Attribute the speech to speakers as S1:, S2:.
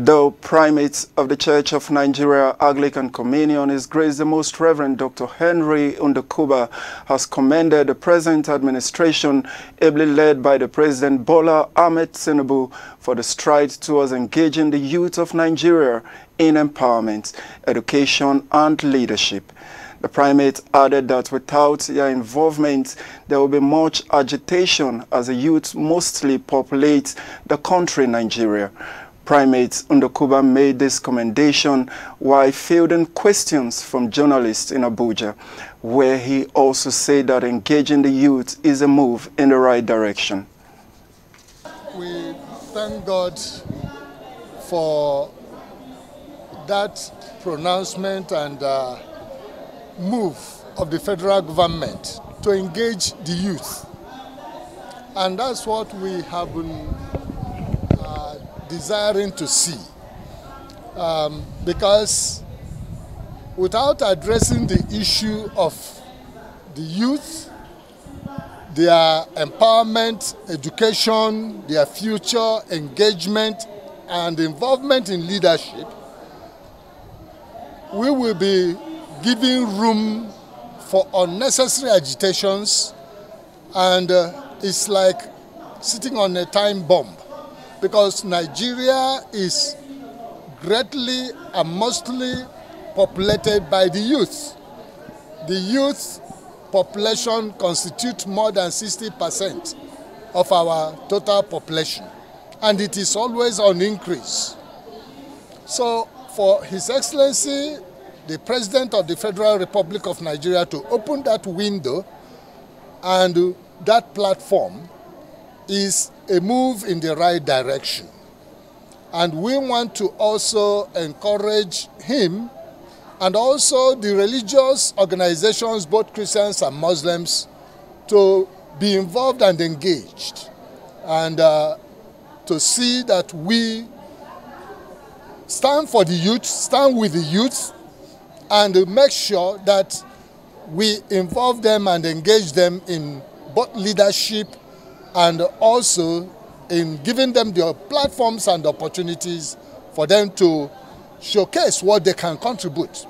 S1: The primate of the Church of Nigeria Anglican Communion, His Grace the Most Reverend Dr. Henry Ndukuba, has commended the present administration, ably led by the President Bola Ahmed Tinubu, for the strides towards engaging the youth of Nigeria in empowerment, education, and leadership. The primate added that without their involvement, there will be much agitation as the youth mostly populate the country Nigeria. Primate Ndukuba made this commendation while fielding questions from journalists in Abuja, where he also said that engaging the youth is a move in the right direction.
S2: We thank God for that pronouncement and uh, move of the federal government to engage the youth. And that's what we have been desiring to see. Um, because without addressing the issue of the youth, their empowerment, education, their future engagement, and involvement in leadership, we will be giving room for unnecessary agitations, and uh, it's like sitting on a time bomb because Nigeria is greatly and mostly populated by the youth. The youth population constitutes more than 60% of our total population, and it is always on increase. So for His Excellency, the President of the Federal Republic of Nigeria to open that window and that platform is a move in the right direction. And we want to also encourage him and also the religious organizations, both Christians and Muslims, to be involved and engaged and uh, to see that we stand for the youth, stand with the youth, and make sure that we involve them and engage them in both leadership and also in giving them the platforms and opportunities for them to showcase what they can contribute